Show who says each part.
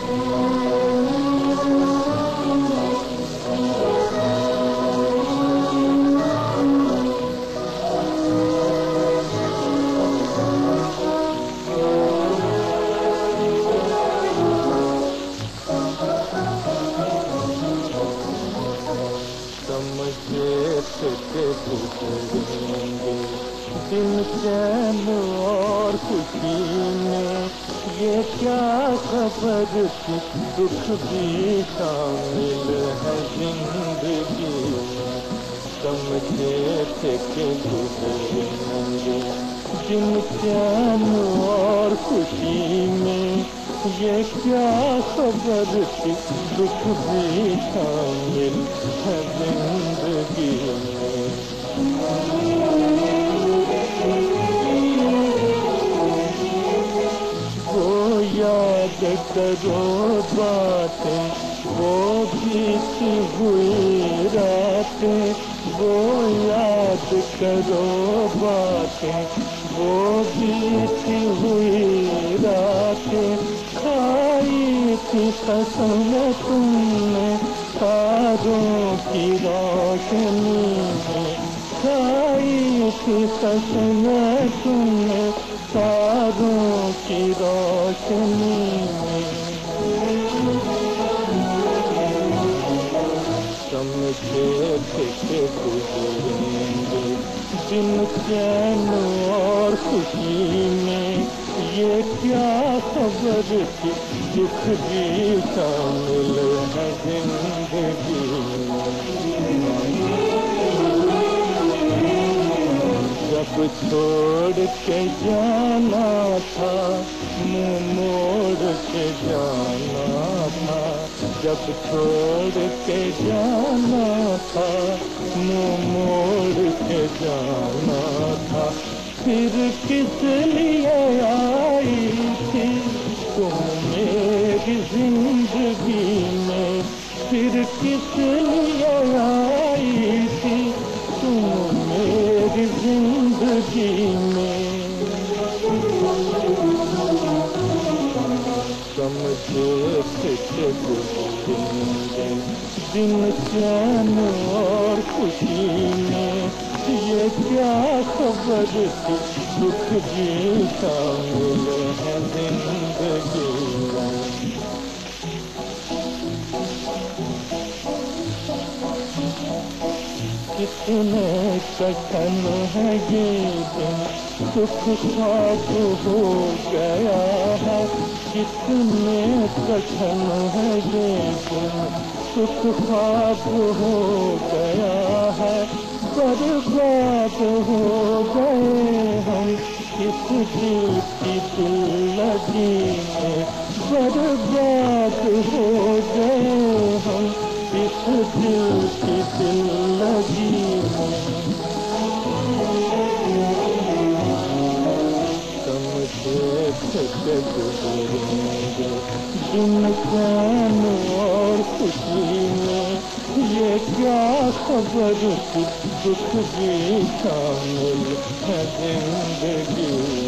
Speaker 1: Oh. दिन चैन और खुशी में ये क्या खबर दुख भी शामिल है ज़िंदगी? में समझे थे कि गुजरेंगे। दिन चैन और खुशी में ये क्या खबर दुख भी शामिल है ज़िंदगी में? वो याद करो बातें, वो बीती हुई रातें, वो याद करो बातें, वो बीती हुई रातें। खाई थी कसम तुमने, तारों की रोशनी में। खाई थी कसम तुमने की रोशनी। समझे थे गुजरेंगे दिन चैन और खुशी में। ये क्या खबर थी दुख भी शामिल है ज़िंदगी जब छोड़ के जाना था, मुँह मोड़ के जाना था। जब छोड़ के जाना था, मुँह मोड़ के जाना था। फिर किस लिए आई थी? तुम मेरी ज़िंदगी में फिर किस लिए आई मेरी ज़िंदगी में। समझे कि दिन चैन और खुशी में ये क्या खबर? थी दुख भी शामिल है ज़िंदगी कितने कठन है ये दिन? सुख ख्वाब हो गया है। कितने कठन है ये दिन? सुख ख्वाब हो गया है। बर्बाद हो गए हम। इस दिल की दिल लगी में बर्बाद हो गए हम। इस दिल की दिल गुजरेंगे चैन और खुशी में ये क्या खबर दुख भी शामिल है ज़िंदगी